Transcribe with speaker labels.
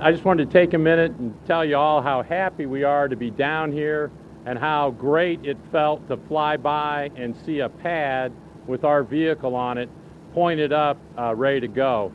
Speaker 1: I just wanted to take a minute and tell you all how happy we are to be down here and how great it felt to fly by and see a pad with our vehicle on it pointed up, uh, ready to go.